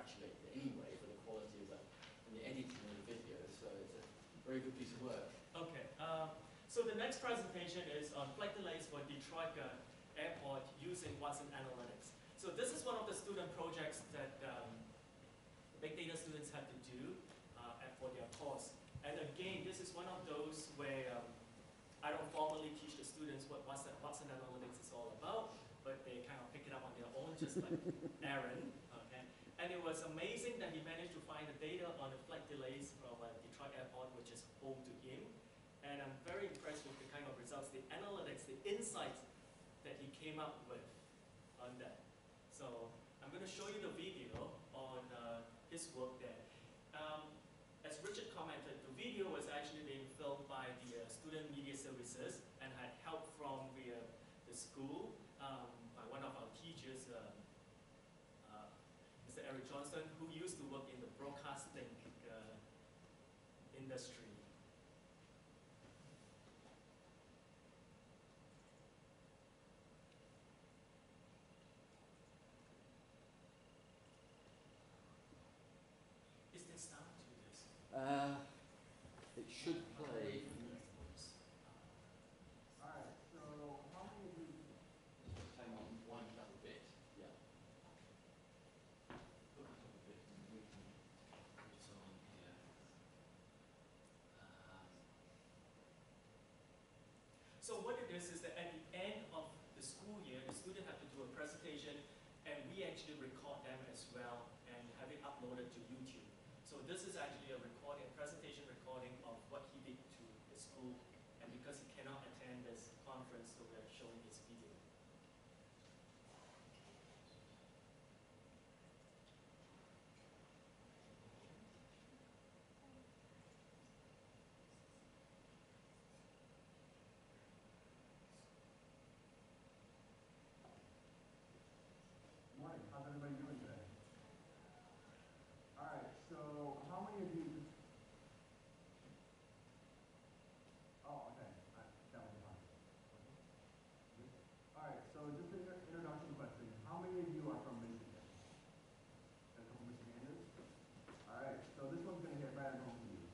congratulated anyway for the quality of and the editing of the video, so it's a very good piece of work. Okay, um, so the next presentation is on flight delays for Detroit Airport using Watson Analytics. So this is one of the student projects that um, big data students have to do uh, for their course. And again, this is one of those where um, I don't formally teach the students what Watson, Watson Analytics is all about, but they kind of pick it up on their own, just like Aaron. Okay, and it was amazing that he managed to find the data on the flight delays from uh, Detroit Airport, which is home to him. And I'm very impressed with the kind of results, the analytics, the insights that he came up with on that. So I'm going to show you the video on uh, his work there. Um, as Richard commented, the video was actually being filmed by the uh, Student Media Services and had help from the, uh, the school um, by one of our teachers, uh, uh, Mr. Eric Johnston, who used to work in the broadcasting uh, industry. Is there sound to this? Uh, it should play. Alright, so how many of you, Just hang on one little bit. Yeah. Look a little bit, and we can put it on here. Um, So what it is is that at the end of the school year, the student have to do a presentation, and we actually record them as well and have it uploaded to YouTube. So this is actually a recording, a presentation recording of what he did to the school, and because he cannot attend this conference, so we're showing his video. morning, how's everybody doing today? Alright, so how many of you, oh, okay, I, that was fine. Alright, so just an inter- introduction question, how many of you are from Michigan? A couple Michiganders? Alright, so this one's gonna hit right at home to you.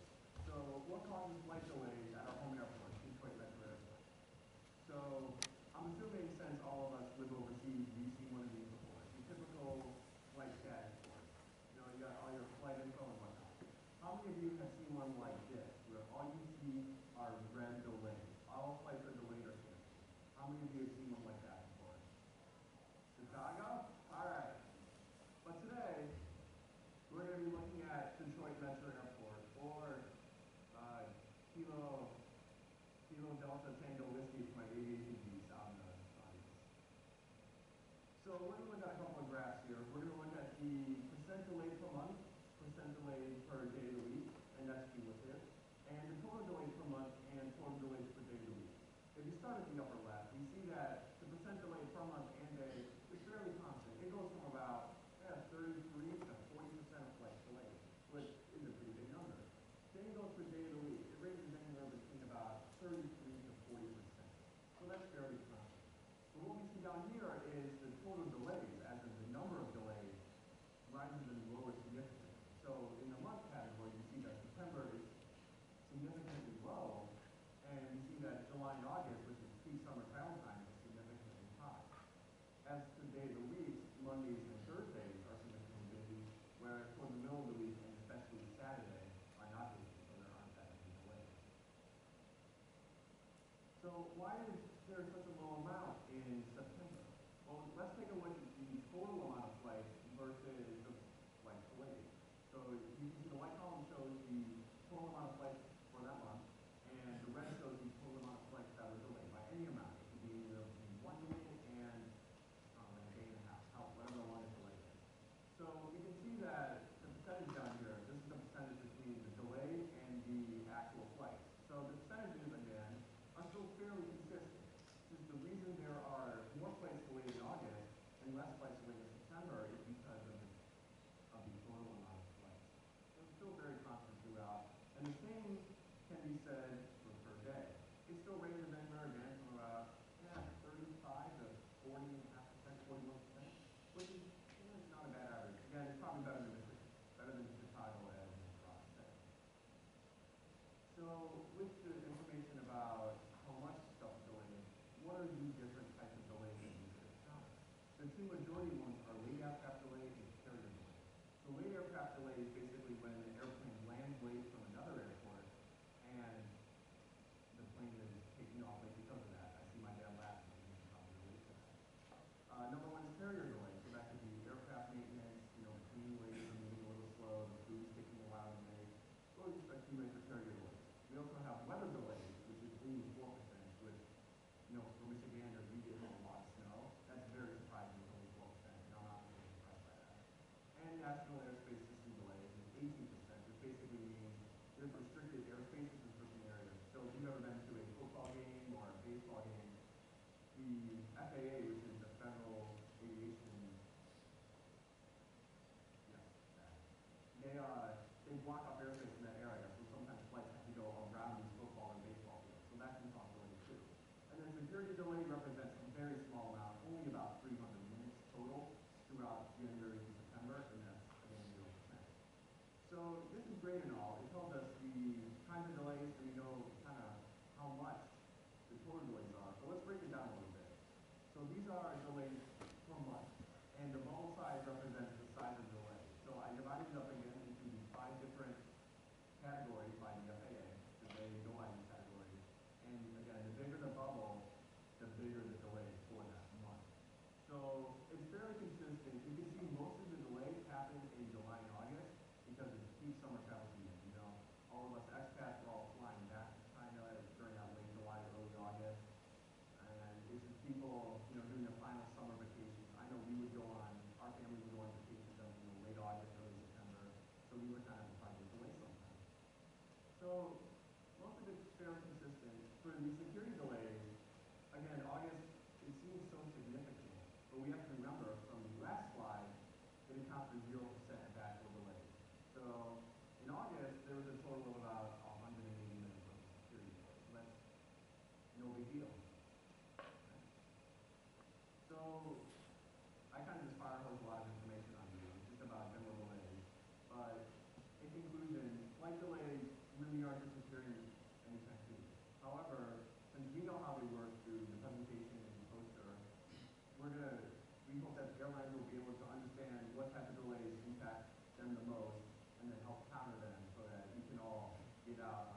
So what causes flight delays at our home airport, Detroit Metro Airport? So, I'm assuming since all of us live overseas, you've seen one of these before. Your typical flight status report. You know, you got all your flight info and whatnot. Many of you have seen one like this, where all you see are red delays? All flights are delayed or canceled. How many of you have seen one like that before? Chicago? Alright. But today, we're gonna be looking at Detroit Metro Airport, or, uh, Kilo we, two adjoining ones. national airspace system delays is 18%, which basically means you're restricted airspace in certain areas. So if you've ever been to a football game or a baseball game, the FAA, which is the Federal Aviation, yeah, they, uh, they block off airspace in that area, so sometimes flights have to go around these football and baseball fields. So that's an impossibility too. And then security delay represents rate and all, it tells us the time of delays, and we know kind of how much the total delays are. So let's break it down a little bit. So these are delays So, most of the experience consistent, but recent airlines will be able to understand what type of delays impact them the most and then help counter them so that you can all get out